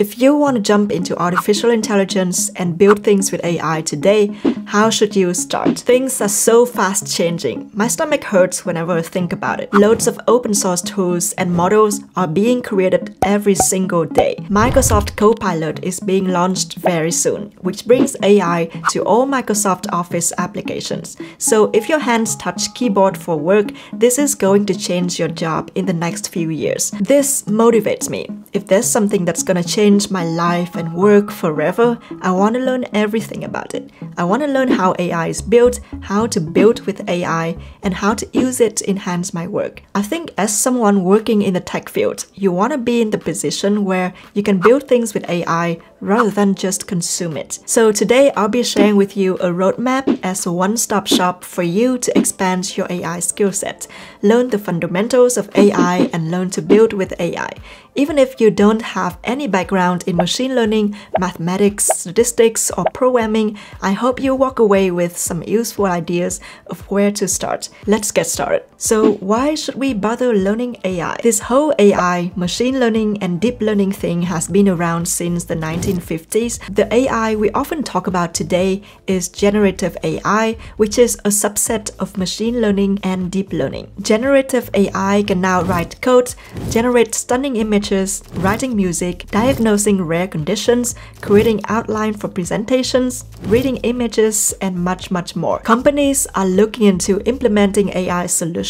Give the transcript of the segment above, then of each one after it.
If you want to jump into artificial intelligence and build things with AI today, how should you start? Things are so fast changing. My stomach hurts whenever I think about it. Loads of open source tools and models are being created every single day. Microsoft Copilot is being launched very soon, which brings AI to all Microsoft Office applications. So if your hands touch keyboard for work, this is going to change your job in the next few years. This motivates me. If there's something that's gonna change my life and work forever, I want to learn everything about it. I want to learn how AI is built, how to build with AI, and how to use it to enhance my work. I think as someone working in the tech field, you want to be in the position where you can build things with AI rather than just consume it. So today I'll be sharing with you a roadmap as a one-stop shop for you to expand your AI skill set, learn the fundamentals of AI and learn to build with AI. Even if you don't have any background in machine learning, mathematics, statistics, or programming, I hope you walk away with some useful ideas of where to start. Let's get started. So why should we bother learning AI? This whole AI, machine learning, and deep learning thing has been around since the 1950s. The AI we often talk about today is generative AI, which is a subset of machine learning and deep learning. Generative AI can now write code, generate stunning images writing music, diagnosing rare conditions, creating outline for presentations, reading images, and much, much more. Companies are looking into implementing AI solutions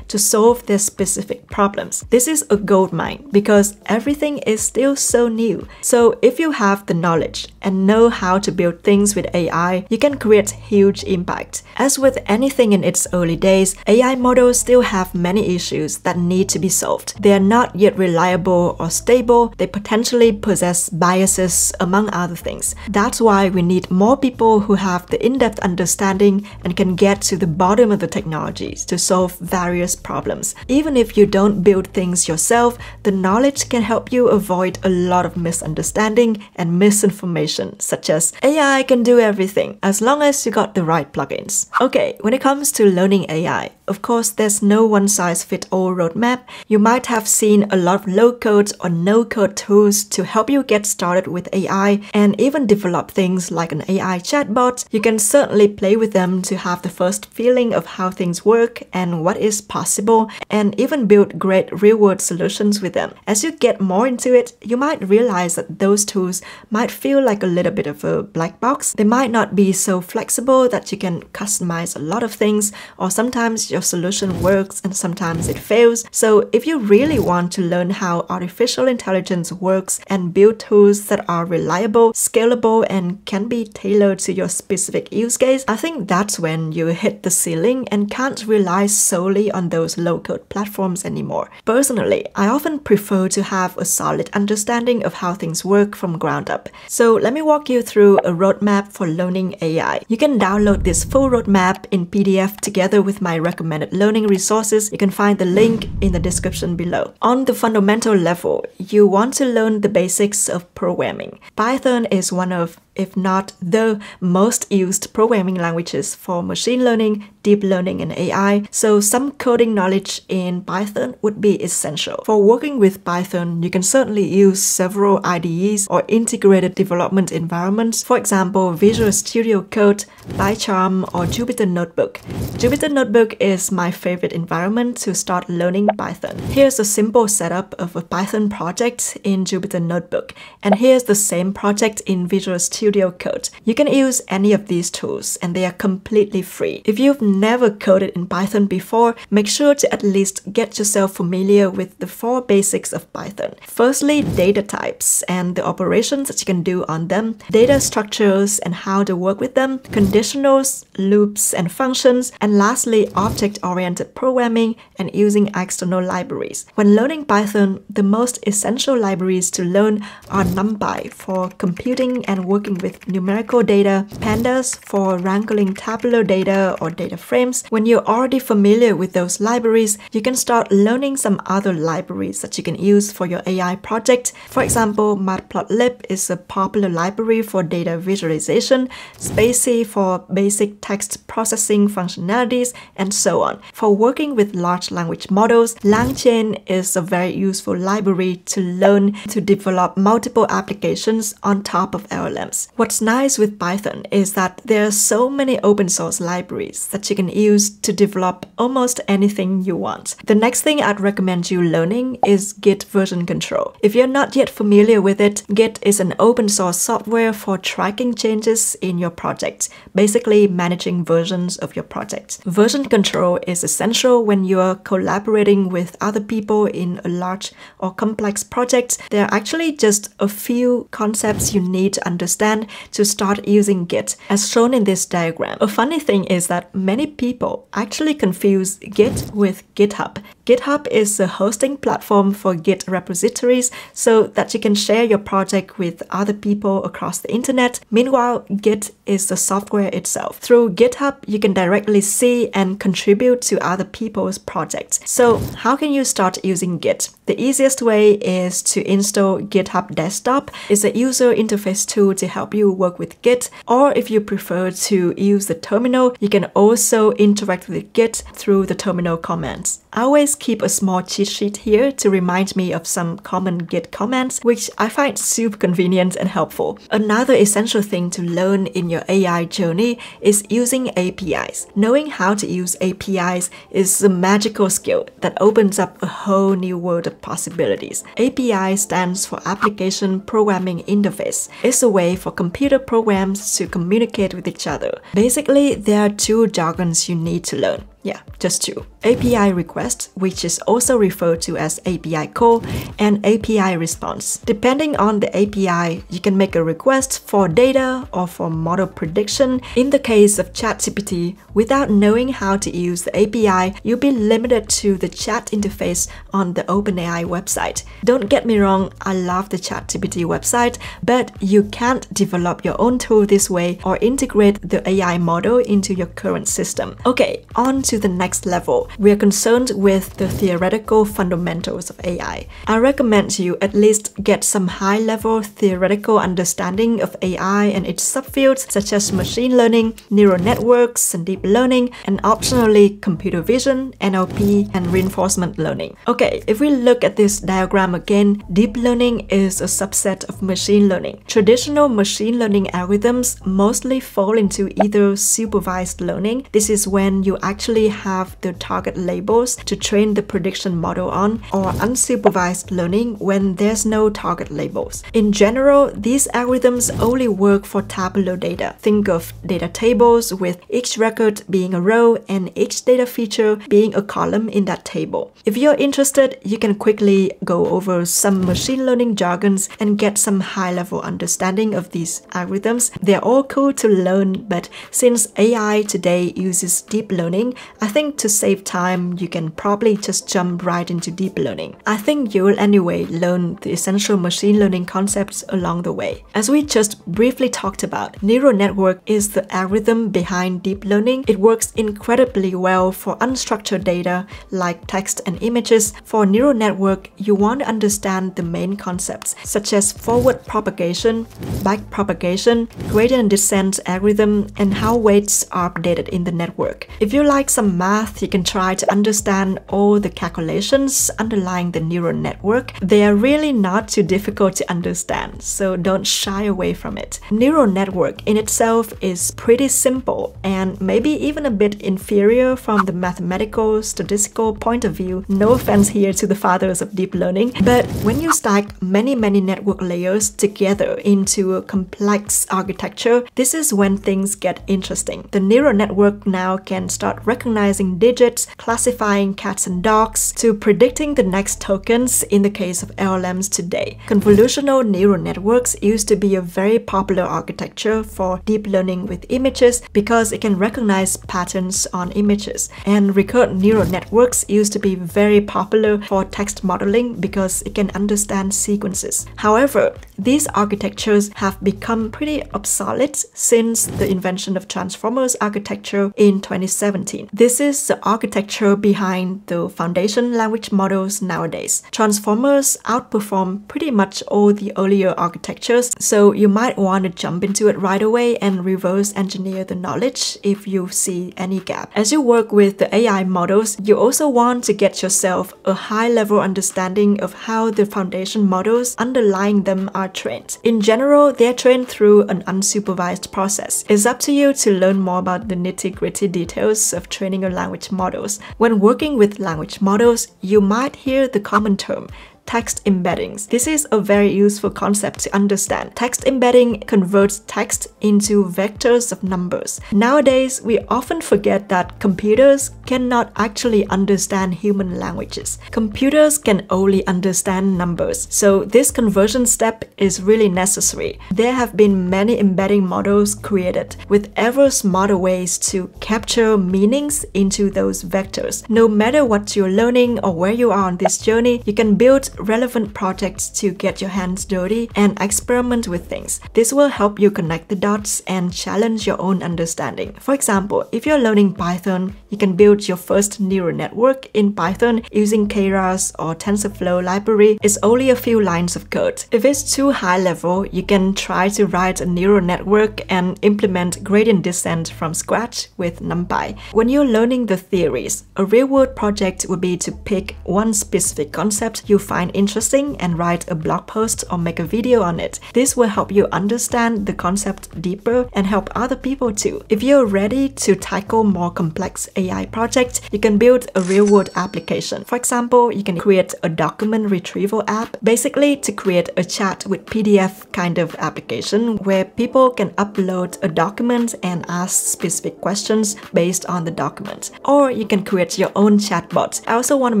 to solve their specific problems. This is a gold mine because everything is still so new. So if you have the knowledge and know how to build things with AI, you can create huge impact. As with anything in its early days, AI models still have many issues that need to be solved. They are not yet reliable or stable, they potentially possess biases, among other things. That's why we need more people who have the in-depth understanding and can get to the bottom of the technologies to solve various problems. Even if you don't build things yourself, the knowledge can help you avoid a lot of misunderstanding and misinformation, such as AI can do everything as long as you got the right plugins. Okay, when it comes to learning AI, of course, there's no one-size-fit-all roadmap. You might have seen a lot of low-code or no-code tools to help you get started with AI and even develop things like an AI chatbot. You can certainly play with them to have the first feeling of how things work and what is possible and even build great real-world solutions with them. As you get more into it, you might realize that those tools might feel like a little bit of a black box. They might not be so flexible that you can customize a lot of things or sometimes your solution works and sometimes it fails. So if you really want to learn how artificial intelligence works and build tools that are reliable, scalable, and can be tailored to your specific use case, I think that's when you hit the ceiling and can't rely solely on those low-code platforms anymore. Personally, I often prefer to have a solid understanding of how things work from ground up. So let me walk you through a roadmap for learning AI. You can download this full roadmap in PDF together with my recommended learning resources, you can find the link in the description below. On the fundamental level, you want to learn the basics of programming. Python is one of if not the most used programming languages for machine learning, deep learning, and AI, so some coding knowledge in Python would be essential. For working with Python, you can certainly use several IDEs or integrated development environments, for example, Visual Studio Code, PyCharm, or Jupyter Notebook. Jupyter Notebook is my favorite environment to start learning Python. Here's a simple setup of a Python project in Jupyter Notebook, and here's the same project in Visual Studio Studio Code. You can use any of these tools and they are completely free. If you've never coded in Python before, make sure to at least get yourself familiar with the four basics of Python. Firstly, data types and the operations that you can do on them, data structures and how to work with them, conditionals, loops and functions, and lastly, object-oriented programming and using external libraries. When learning Python, the most essential libraries to learn are NumPy for computing and working with numerical data, pandas for wrangling tabular data or data frames. When you're already familiar with those libraries, you can start learning some other libraries that you can use for your AI project. For example, Matplotlib is a popular library for data visualization, spaCy for basic text processing functionalities, and so on. For working with large language models, LangChain is a very useful library to learn to develop multiple applications on top of LLMs. What's nice with Python is that there are so many open source libraries that you can use to develop almost anything you want. The next thing I'd recommend you learning is Git version control. If you're not yet familiar with it, Git is an open source software for tracking changes in your project, basically managing versions of your project. Version control is essential when you're collaborating with other people in a large or complex project. There are actually just a few concepts you need to understand to start using Git, as shown in this diagram. A funny thing is that many people actually confuse Git with GitHub. GitHub is a hosting platform for Git repositories so that you can share your project with other people across the internet. Meanwhile, Git is the software itself. Through GitHub, you can directly see and contribute to other people's projects. So how can you start using Git? The easiest way is to install GitHub Desktop. It's a user interface tool to help you work with Git. Or if you prefer to use the terminal, you can also interact with Git through the terminal commands. I always keep a small cheat sheet here to remind me of some common Git commands, which I find super convenient and helpful. Another essential thing to learn in your AI journey is using APIs. Knowing how to use APIs is a magical skill that opens up a whole new world of possibilities. API stands for Application Programming Interface. It's a way for computer programs to communicate with each other. Basically, there are two jargons you need to learn. Yeah, just two. API request, which is also referred to as API call, and API response. Depending on the API, you can make a request for data or for model prediction. In the case of ChatGPT, without knowing how to use the API, you'll be limited to the chat interface on the OpenAI website. Don't get me wrong, I love the ChatGPT website, but you can't develop your own tool this way or integrate the AI model into your current system. Okay, on to the next level. We are concerned with the theoretical fundamentals of AI. I recommend you at least get some high-level theoretical understanding of AI and its subfields such as machine learning, neural networks, and deep learning, and optionally computer vision, NLP, and reinforcement learning. Okay, if we look at this diagram again, deep learning is a subset of machine learning. Traditional machine learning algorithms mostly fall into either supervised learning. This is when you actually have the target labels to train the prediction model on, or unsupervised learning when there's no target labels. In general, these algorithms only work for tabular data. Think of data tables with each record being a row and each data feature being a column in that table. If you're interested, you can quickly go over some machine learning jargons and get some high-level understanding of these algorithms. They're all cool to learn, but since AI today uses deep learning, I think to save time, you can probably just jump right into deep learning. I think you'll anyway learn the essential machine learning concepts along the way. As we just briefly talked about, neural network is the algorithm behind deep learning. It works incredibly well for unstructured data like text and images. For neural network, you want to understand the main concepts such as forward propagation, back propagation, gradient descent algorithm, and how weights are updated in the network. If you like some math, you can try to understand all the calculations underlying the neural network. They are really not too difficult to understand, so don't shy away from it. Neural network in itself is pretty simple and maybe even a bit inferior from the mathematical, statistical point of view. No offense here to the fathers of deep learning, but when you stack many, many network layers together into a complex architecture, this is when things get interesting. The neural network now can start recognizing recognizing digits, classifying cats and dogs, to predicting the next tokens in the case of LLMs today. Convolutional neural networks used to be a very popular architecture for deep learning with images because it can recognize patterns on images. And recurrent neural networks used to be very popular for text modeling because it can understand sequences. However, these architectures have become pretty obsolete since the invention of transformers architecture in 2017. This is the architecture behind the foundation language models nowadays. Transformers outperform pretty much all the earlier architectures, so you might want to jump into it right away and reverse engineer the knowledge if you see any gap. As you work with the AI models, you also want to get yourself a high level understanding of how the foundation models underlying them are trained. In general, they're trained through an unsupervised process. It's up to you to learn more about the nitty gritty details of training your language models. When working with language models, you might hear the common term text embeddings. This is a very useful concept to understand. Text embedding converts text into vectors of numbers. Nowadays, we often forget that computers cannot actually understand human languages. Computers can only understand numbers, so this conversion step is really necessary. There have been many embedding models created with ever smarter ways to capture meanings into those vectors. No matter what you're learning or where you are on this journey, you can build relevant projects to get your hands dirty and experiment with things. This will help you connect the dots and challenge your own understanding. For example, if you're learning Python, you can build your first neural network in Python using Keras or TensorFlow library. It's only a few lines of code. If it's too high level, you can try to write a neural network and implement gradient descent from scratch with NumPy. When you're learning the theories, a real-world project would be to pick one specific concept you find interesting and write a blog post or make a video on it. This will help you understand the concept deeper and help other people too. If you're ready to tackle more complex AI projects, you can build a real-world application. For example, you can create a document retrieval app, basically to create a chat with PDF kind of application where people can upload a document and ask specific questions based on the document. Or you can create your own chatbot. I also want to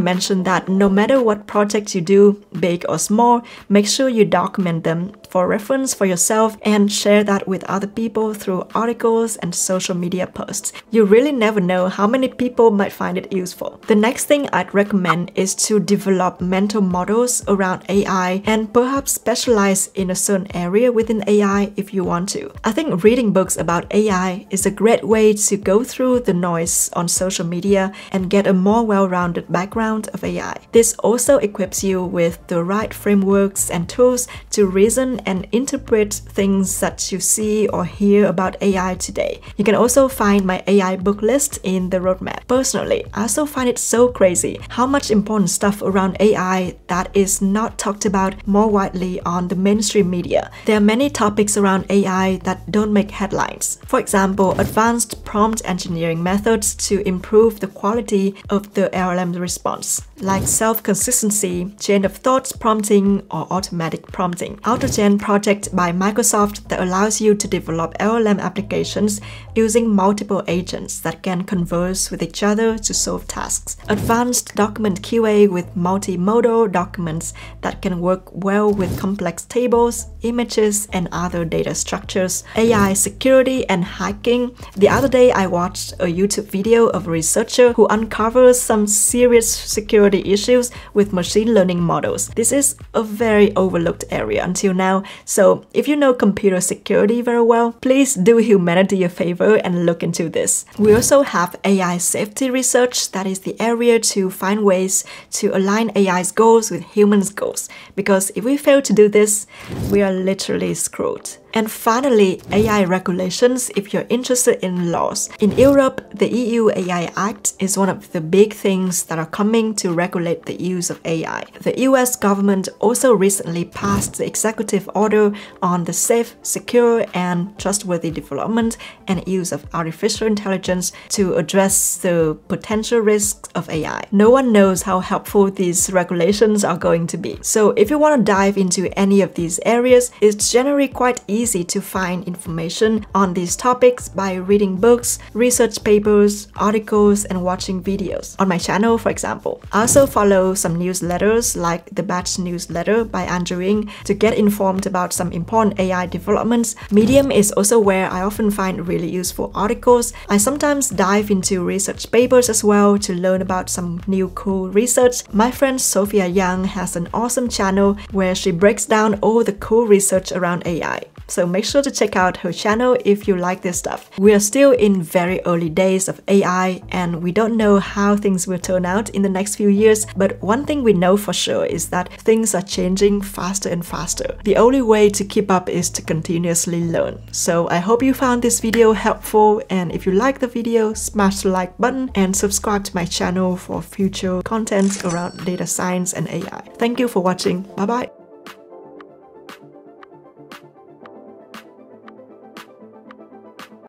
mention that no matter what project you do, big or small, make sure you document them for reference for yourself and share that with other people through articles and social media posts. You really never know how many people might find it useful. The next thing I'd recommend is to develop mental models around AI and perhaps specialize in a certain area within AI if you want to. I think reading books about AI is a great way to go through the noise on social media and get a more well-rounded background of AI. This also equips you with the right frameworks and tools to reason and interpret things that you see or hear about AI today. You can also find my AI book list in the roadmap. Personally, I also find it so crazy how much important stuff around AI that is not talked about more widely on the mainstream media. There are many topics around AI that don't make headlines. For example, advanced prompt engineering methods to improve the quality of the LLM response, like self-consistency, chain of thoughts prompting, or automatic prompting. AutoGen project by Microsoft that allows you to develop LLM applications using multiple agents that can converse with each other to solve tasks. Advanced document QA with multimodal documents that can work well with complex tables, images, and other data structures. AI security and hacking. The other day I watched a YouTube video of a researcher who uncovers some serious security issues with machine learning models. This is a very overlooked area until now, so if you know computer security very well, please do humanity a favor and look into this. We also have AI safety research that is the area to find ways to align AI's goals with humans' goals. Because if we fail to do this, we are literally screwed. And finally, AI regulations if you're interested in laws. In Europe, the EU AI Act is one of the big things that are coming to regulate the use of AI. The US government also recently passed the executive order on the safe, secure, and trustworthy development and use of artificial intelligence to address the potential risks of AI. No one knows how helpful these regulations are going to be. So if you want to dive into any of these areas, it's generally quite easy easy to find information on these topics by reading books, research papers, articles, and watching videos. On my channel, for example. I also follow some newsletters like the Batch newsletter by Andrew Ng to get informed about some important AI developments. Medium is also where I often find really useful articles. I sometimes dive into research papers as well to learn about some new cool research. My friend Sophia Yang has an awesome channel where she breaks down all the cool research around AI. So make sure to check out her channel if you like this stuff. We are still in very early days of AI and we don't know how things will turn out in the next few years, but one thing we know for sure is that things are changing faster and faster. The only way to keep up is to continuously learn. So I hope you found this video helpful and if you like the video, smash the like button and subscribe to my channel for future content around data science and AI. Thank you for watching. Bye bye.